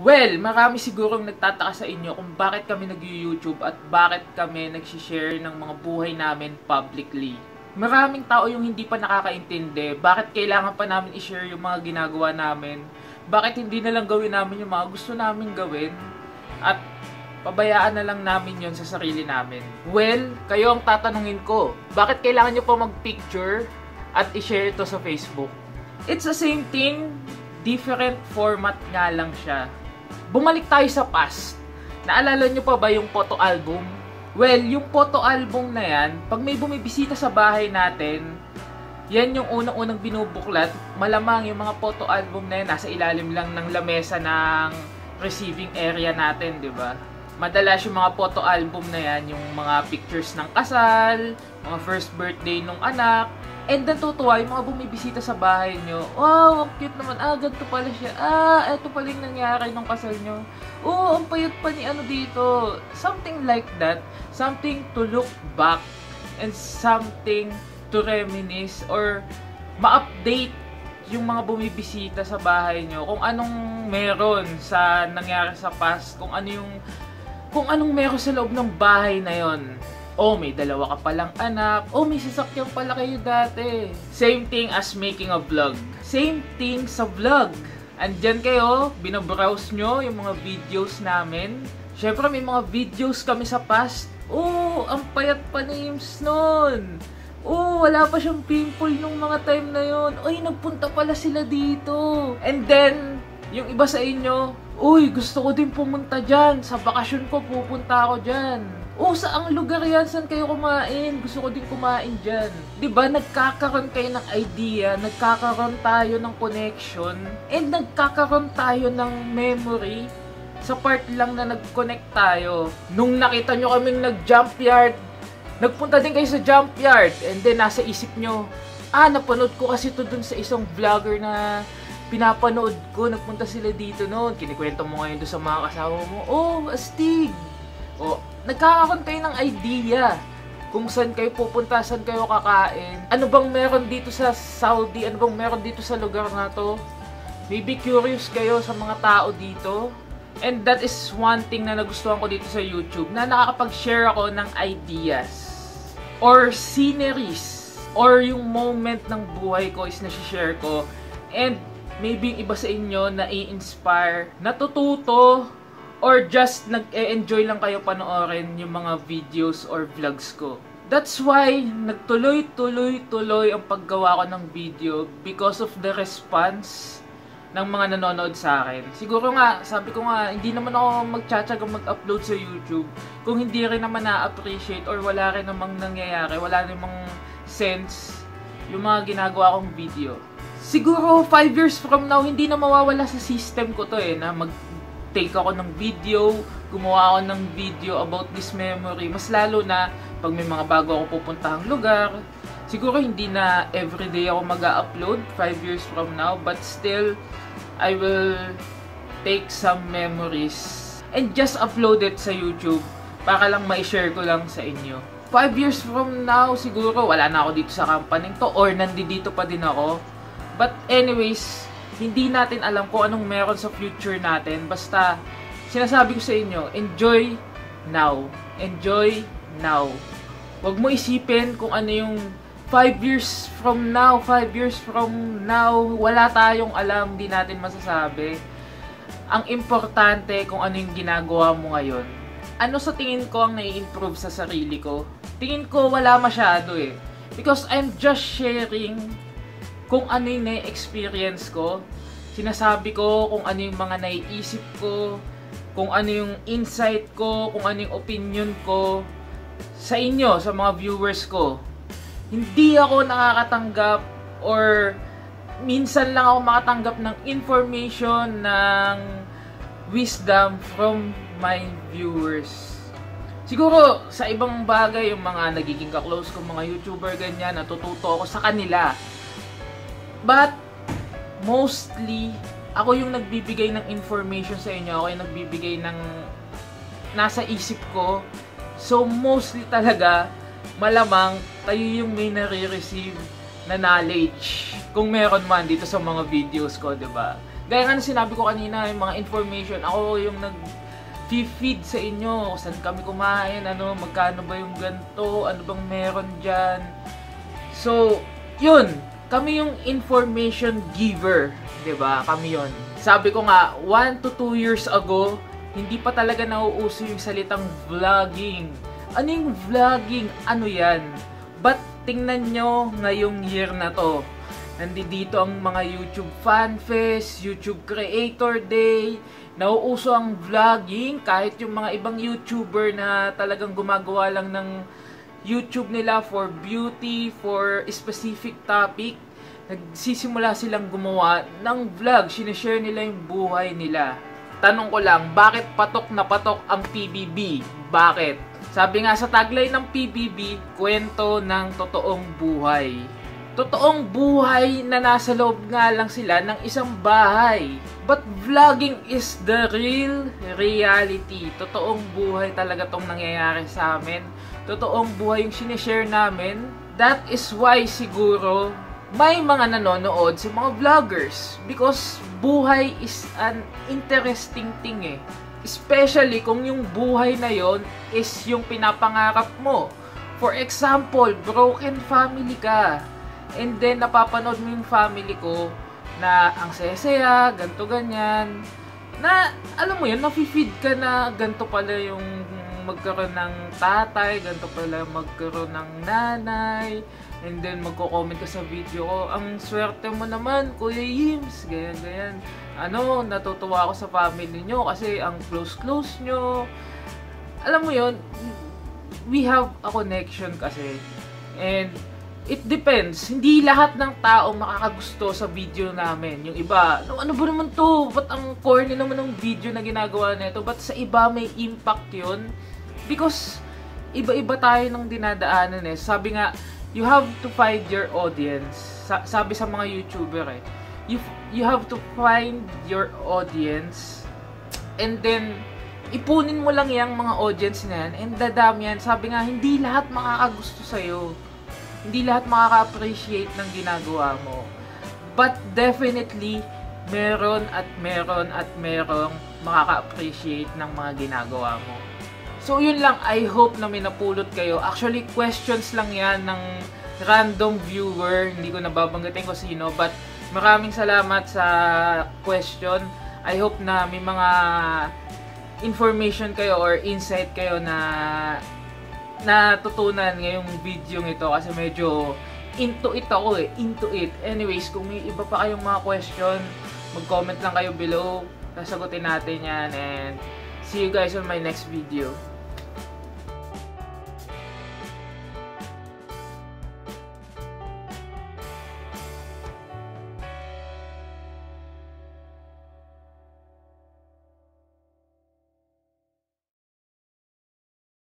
Well, marami sigurong nagtataka sa inyo kung bakit kami nag-YouTube at bakit kami nag-share ng mga buhay namin publicly. Maraming tao yung hindi pa nakakaintindi bakit kailangan pa namin i-share yung mga ginagawa namin. Bakit hindi na lang gawin namin yung mga gusto namin gawin at pabayaan na lang namin yon sa sarili namin. Well, kayo ang tatanungin ko, bakit kailangan nyo pa mag-picture at i-share ito sa Facebook? It's the same thing, different format nga lang siya bumalik tayo sa past. Naalala nyo pa ba yung photo album? Well, yung photo album na yan, pag may bumibisita sa bahay natin, yan yung unang-unang binubuklat. Malamang yung mga photo album na yan, nasa ilalim lang ng lamesa ng receiving area natin, di ba? Madalas yung mga photo album na yan, yung mga pictures ng kasal, mga first birthday ng anak, And natutuwa yung mga bumibisita sa bahay nyo. Wow, ang cute naman. Ah, ganito pala siya. Ah, eto pala yung nangyari nung kasal nyo. Oo, ang payat pa ni ano dito. Something like that. Something to look back and something to reminisce or ma-update yung mga bumibisita sa bahay nyo. Kung anong meron sa nangyari sa past. Kung ano yung kung anong meron sa loob ng bahay na yon oh, may dalawa ka palang anak, oh, may sasakyan pala kayo dati. Same thing as making a vlog. Same thing sa vlog. Andyan kayo, binabrowse nyo yung mga videos namin. Siyempre, may mga videos kami sa past. Oh, ang payat pa ni Ims nun. Oh, wala pa siyang pimple nung mga time na yon. Uy, nagpunta pala sila dito. And then, yung iba sa inyo, Uy, gusto ko din pumunta dyan. Sa bakasyon ko, pupunta ako dyan oh, saang lugar yan? Saan kayo kumain? Gusto ko din kumain dyan. ba diba, nagkakaroon kayo ng idea, nagkakaroon tayo ng connection, and nagkakaroon tayo ng memory sa part lang na nag-connect tayo. Nung nakita nyo kaming nag-jump yard, nagpunta din kayo sa jump yard, and then nasa isip nyo, ah, napanood ko kasi to dun sa isang vlogger na pinapanood ko, nagpunta sila dito noon. Kinikwento mo ngayon doon sa mga kasama mo, oh, astig! O, nagkakaroon kayo ng idea kung saan kayo pupunta, saan kayo kakain. Ano bang meron dito sa Saudi? Ano bang meron dito sa lugar na to? Maybe curious kayo sa mga tao dito. And that is one thing na nagustuhan ko dito sa YouTube, na nakakapag-share ako ng ideas or sceneries or yung moment ng buhay ko is na-share ko. And maybe iba sa inyo na i-inspire, natututo, or just nag-enjoy lang kayo panoorin yung mga videos or vlogs ko. That's why nagtuloy-tuloy-tuloy ang paggawa ko ng video because of the response ng mga nanonood sa akin. Siguro nga, sabi ko nga, hindi naman ako magtsatsaga mag-upload sa YouTube kung hindi rin naman na-appreciate or wala rin namang nangyayari, wala namang sense yung mga ginagawa kong video. Siguro 5 years from now, hindi na mawawala sa system ko to eh, na mag take ako ng video, gumawa ako ng video about this memory. Mas lalo na pag may mga bago ako pupuntahang lugar. Siguro hindi na everyday ako mag-upload 5 years from now, but still, I will take some memories and just upload it sa YouTube para lang ma-share ko lang sa inyo. 5 years from now, siguro wala na ako dito sa company to or nandito pa din ako. But anyways, hindi natin alam kung anong meron sa future natin. Basta, sinasabi ko sa inyo, enjoy now. Enjoy now. Huwag mo isipin kung ano yung 5 years from now, 5 years from now, wala tayong alam, di natin masasabi. Ang importante kung ano yung ginagawa mo ngayon. Ano sa tingin ko ang nai-improve sa sarili ko? Tingin ko wala masyado eh. Because I'm just sharing kung ano yung na-experience ko. Sinasabi ko kung ano yung mga naiisip ko, kung ano yung insight ko, kung ano yung opinion ko sa inyo, sa mga viewers ko. Hindi ako nakakatanggap or minsan lang ako makatanggap ng information, ng wisdom from my viewers. Siguro, sa ibang bagay, yung mga nagiging kaklose ko, mga YouTuber, ganyan, natututo ako sa kanila. But, mostly, ako yung nagbibigay ng information sa inyo. Ako yung nagbibigay ng nasa isip ko. So, mostly talaga, malamang, kayo yung may nare-receive na knowledge. Kung meron man dito sa mga videos ko, ba diba? Gaya nga na sinabi ko kanina, yung mga information, ako yung nag feed sa inyo, saan kami kumain, ano, magkano ba yung ganto, ano bang meron dyan. So, yun, kami yung information giver, 'di ba? Kami 'yon. Sabi ko nga, 1 to 2 years ago, hindi pa talaga nauuso yung salitang vlogging. Ano yung vlogging? Ano 'yan? But tingnan nyo ngayong year na to. Nandito ang mga YouTube Fan Fest, YouTube Creator Day, nauuso ang vlogging kahit yung mga ibang YouTuber na talagang gumagawa lang ng YouTube nila for beauty, for specific topic. Nagsisimula silang gumawa ng vlog. Sinishare nila yung buhay nila. Tanong ko lang, bakit patok na patok ang PBB? Bakit? Sabi nga sa tagline ng PBB, kwento ng totoong buhay. Totoong buhay na nasa loob nga lang sila ng isang bahay. But vlogging is the real reality. Totoong buhay talaga tong nangyayari sa amin totoong buhay yung sinishare namin. That is why siguro may mga nanonood sa mga vloggers because buhay is an interesting thing eh. Especially kung yung buhay na yon is yung pinapangarap mo. For example, broken family ka. And then napapanood mo yung family ko na ang saya-saya, ganto ganyan. Na alam mo yun, nafi-feed ka na ganto pala yung magkaroon ng tatay, ganito pala magkaroon ng nanay, and then magko-comment ka sa video ko, ang swerte mo naman, Kuya Yims, ganyan, ganyan. Ano, natutuwa ako sa family nyo kasi ang close-close nyo. Alam mo yon we have a connection kasi. And it depends. Hindi lahat ng tao makakagusto sa video namin. Yung iba, no, ano ba naman to? Ba't ang corny naman ng video na ginagawa nito? Ba't sa iba may impact yun? Because, iba-iba tayo ng dinadaanan eh. Sabi nga, you have to find your audience. Sa- sabi sa mga YouTuber eh, you, you have to find your audience and then ipunin mo lang yung mga audience na yan and dadami yan. Sabi nga, hindi lahat makakagusto sa'yo. Hindi lahat makaka-appreciate ng ginagawa mo. But definitely, meron at meron at merong makaka-appreciate ng mga ginagawa mo. So, yun lang. I hope na may napulot kayo. Actually, questions lang yan ng random viewer. Hindi ko nababanggitin ko sino. But, maraming salamat sa question. I hope na may mga information kayo or insight kayo na natutunan ngayong video ito kasi medyo into it ako eh, into it. Anyways, kung may iba pa kayong mga question, mag-comment lang kayo below. Sasagutin natin yan and see you guys on my next video.